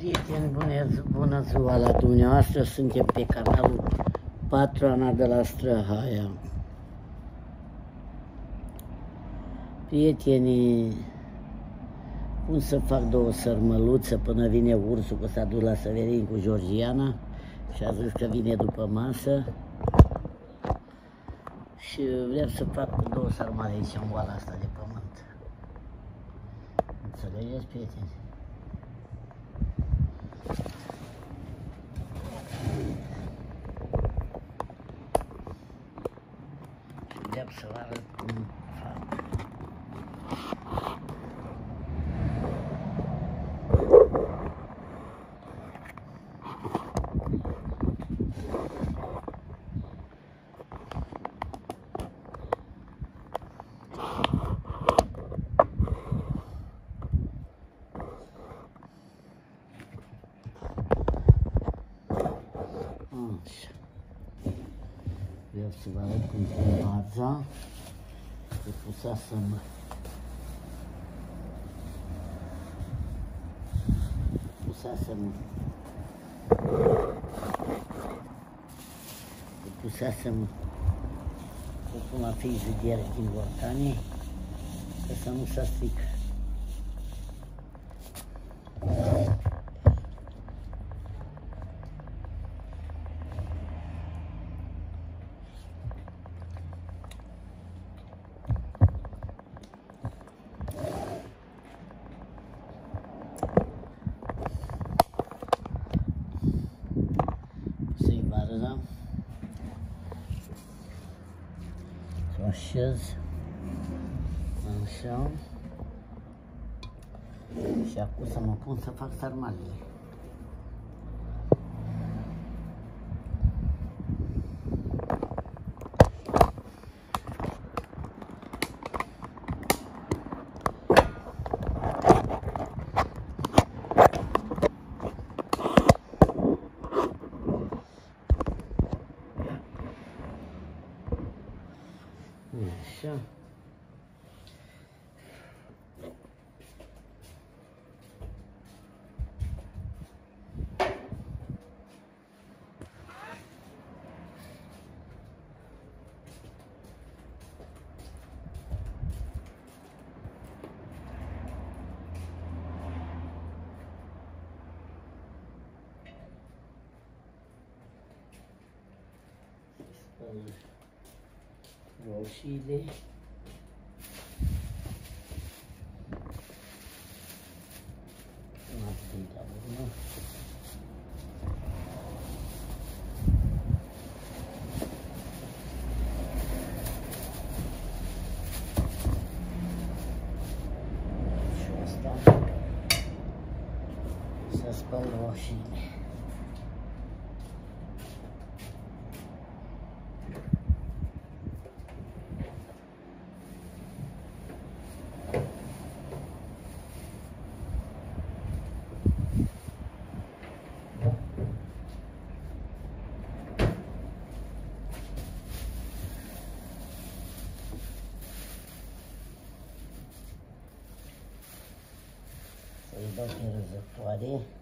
Prieteni, bună, bună ziua la dumneavoastră, suntem pe canalul Patrona de la Străhaia. Prietenii, cum să fac două sărmăluțe până vine ursul, că s-a dus la Severin cu Georgiana și a zis că vine după masă. Și vreau să fac două sarmale aici în oala asta de pământ. Înțelegeți, prieteni? Vreau să vă arăt cum fac. Așa. Vreau să vă arăt cum pun baza. Că pusasem pusasem că pusasem că pun la să o așez, așa, și acum să mă pun să fac sarmalele. よし、い。Să-i dau pe răzătoare. Așa.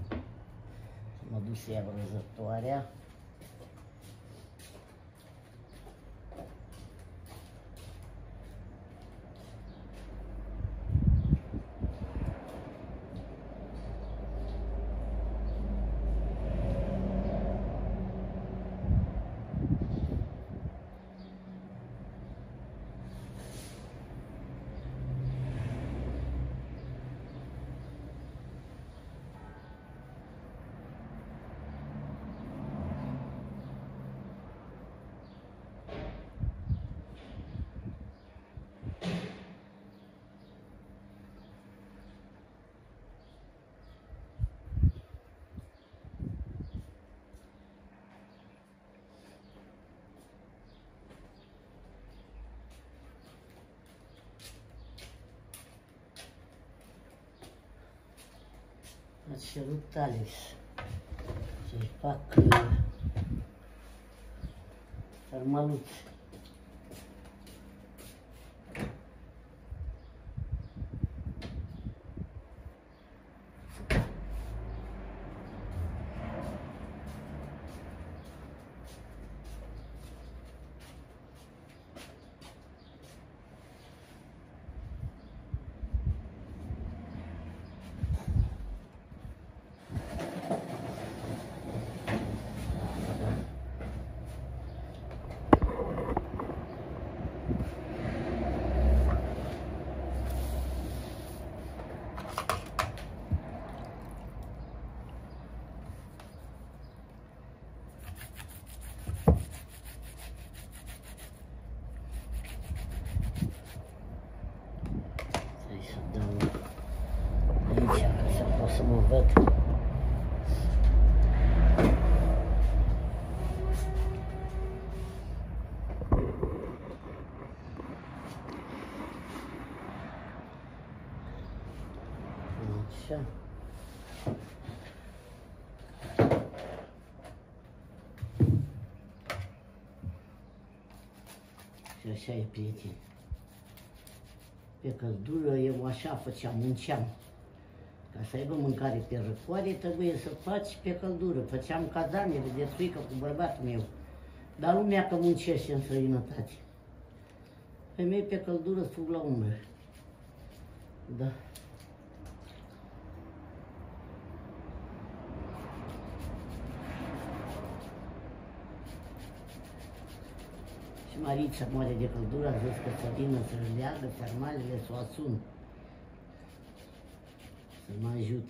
Așa. Să mă duc să iau răzătoarea. A cerut Alex să-i fac uh, sarmaluțe. Trebuie să dau aici ca să pot să mă văd. Așa. Și așa e, prieteni. Pe căldură eu așa făceam, munceam. Ca să aibă mâncare pe răcoare, trebuie să faci pe căldură. Făceam cazanele de suică cu bărbatul meu. Dar lumea că muncește în străinătate. Femei pe căldură fug la umbră. Da. Și Marița moare de căldură, a zis că să vină să leagă sarmalele, să o asun. Să mă ajut.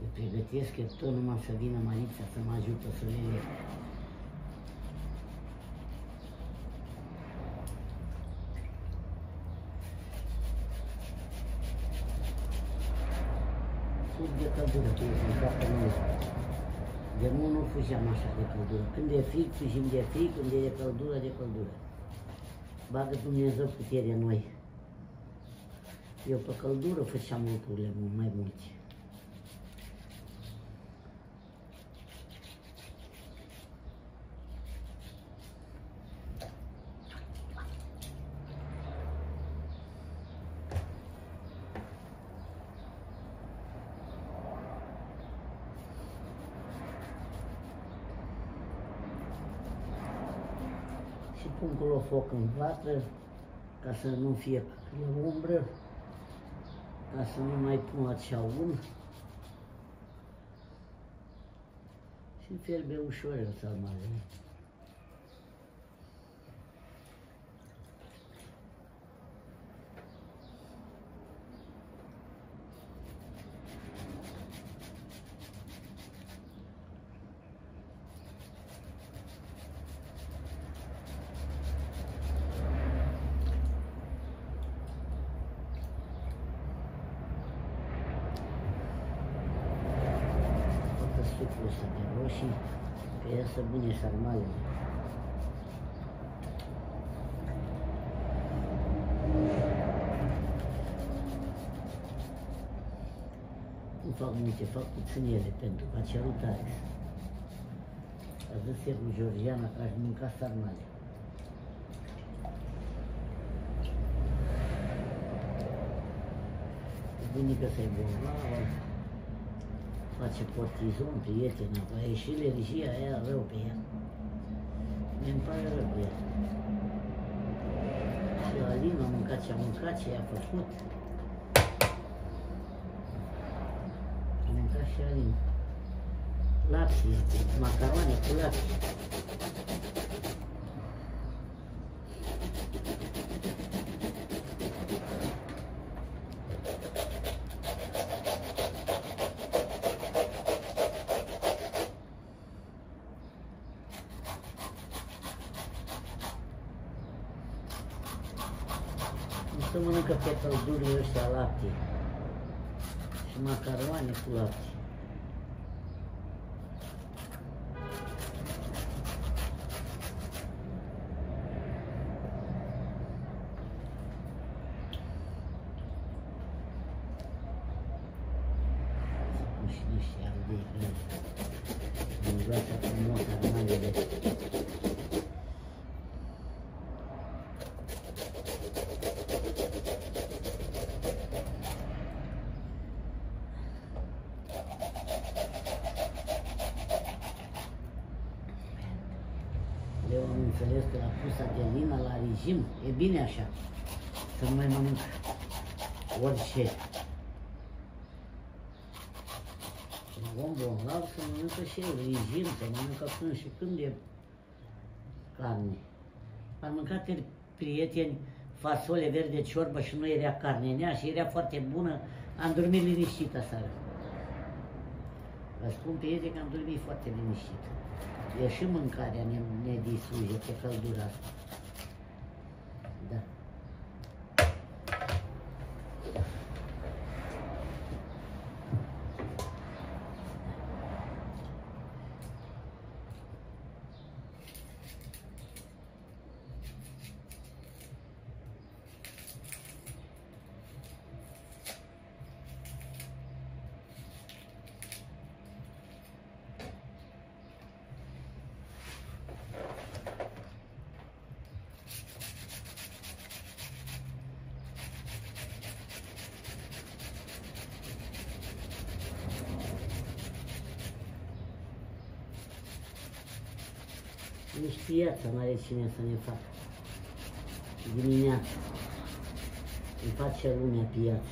Le pregătesc eu tot numai să vină Marița să mă ajută să le leg. Fug de căldură, cum se înceapă noi. De mult nu fugeam așa de căldură. Când e frig, fugim de frig, când e de căldură, de căldură. Bagă Dumnezeu putere în noi. Eu pe căldură făceam lucrurile mai multe. și pun acolo foc în vatră ca să nu fie umbră, ca să nu mai pun acea un și fierbe ușor el salmale. Toată sucul ăsta de roșii, că iasă bune sarmalele. Nu fac multe, fac puținele pentru că a cerut Alex. A zis el cu Georgiana că aș mânca sarmale. Bunica să-i bolnavă, face cortizon, prietena, că a ieșit legia aia rău pe ea. Mi-mi pare rău cu ea. Și Alina a mâncat ce a mâncat, ce i-a făcut. A mâncat și Alina. Lapsi, macaroane cu lapsi. Nu se mănâncă pe căldurile ăștia lapte. Și macaroane cu lapte. vede. Eu am înțeles că la pus Adelina la regim, e bine așa, să nu mai mănânc orice. Un om bolnav să mănâncă și el regim, să mănâncă când și când e carne. Am mâncat el, prieteni, fasole verde ciorbă și nu era carne nea și era foarte bună, am dormit liniștit aseară. Vă spun prieteni că am dormit foarte liniștit. E și mâncarea ne, ne distruge pe căldura asta. Da. Nici piața nu are cine să ne facă. Dimineața. Îmi face lumea piața.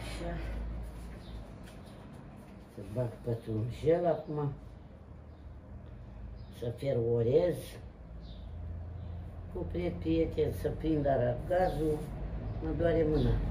Așa. Să bag pe un gel acum. Să ferorez. Cu prieten să prind gazul. Mă doare mâna.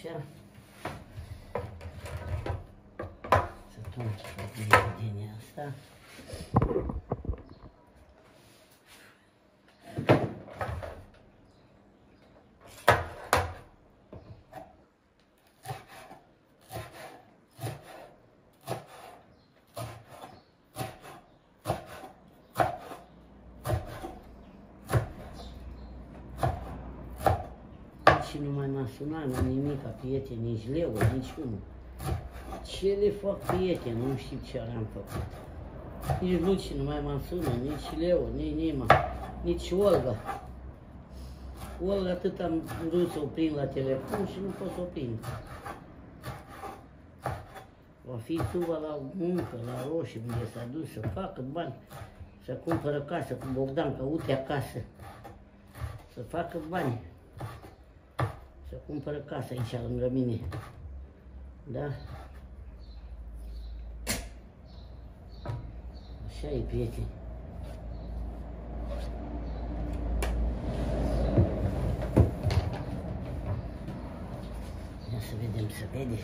Așa. Să tunci din asta. și nu mai m-a sunat, nu nimic, prieteni, nici leu, nici unul. Ce le fac prieteni, nu știu ce am făcut. Nici Luci nu mai m-a sunat, nici Leo, nici Nima, nici Olga. Olga atât am vrut să o prind la telefon și nu pot să o prind. Va fi suva la muncă, la roșii, unde s-a dus să facă bani, să cumpără casă cu Bogdan, că uite acasă, să facă bani să cumpără casa aici lângă mine. Da? Așa e, prieteni. Ia să vedem, să vede.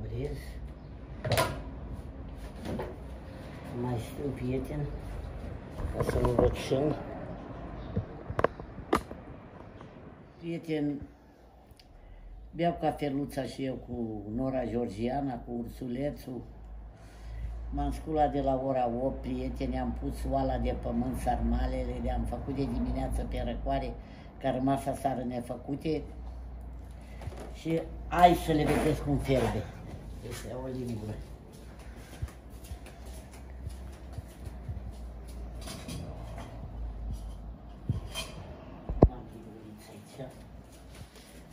Să eu urez. Mai strâng prieten ca să nu văd sân. Prieten, beau cafeluța și eu cu Nora Georgiana, cu ursulețul. M-am sculat de la ora 8, prieteni, am pus oala de pământ, sarmalele, le-am făcut de dimineață pe răcoare, că rămas aseară nefăcute. Și ai să le vedeți cum fierbe. Este o lingură.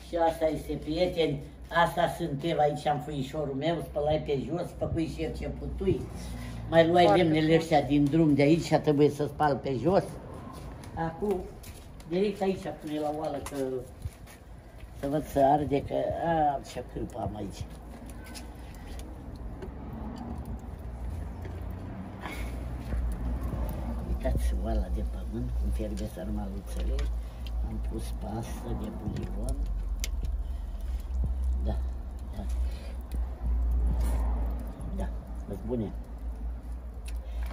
Și asta este, prieteni, asta sunt eu, aici am fuișorul meu, spălai pe jos, făcui și ce putui. Mai luai Foarte lemnele frumos. ăștia din drum de aici, trebuie să spal pe jos. Acum, direct aici pune la oală că să văd să arde, că a, ce cârpă am aici. Uitați oala de pământ, cum fierbe sarmaluțele. Am pus pastă de bulion. Da, da. Da, sunt bune.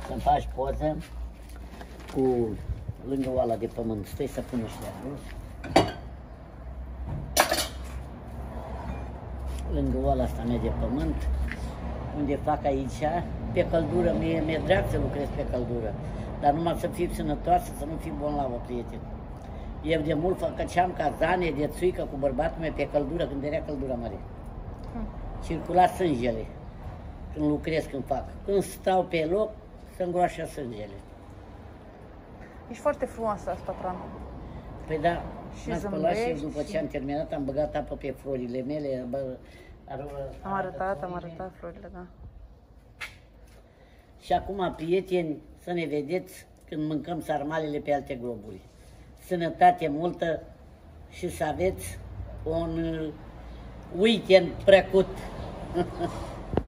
Să-mi faci poză cu lângă oala de pământ. Stai să pun ăștia jos. Lângă oala asta mea de pământ, unde fac aici, pe căldură, mie mi-e drag să lucrez pe căldură. Dar numai să fii sănătoasă, să nu fii bolnavă, prieten. Eu de mult făceam cazane de țuică cu bărbatul meu pe căldură, când era căldura mare. Hmm. Circula sângele când lucrez, când fac. Când stau pe loc, se îngroașă sângele. Ești foarte frumoasă azi, patron. Păi da, Și m-am spălat și zâmbești după și- ce am terminat, am băgat apă pe florile mele. Bă, ară- Am arătat, am arătat florile, da. Și acum, prieteni, să ne vedeți când mâncăm sarmalele pe alte globuri. Sănătate multă și să aveți un uh, weekend plăcut.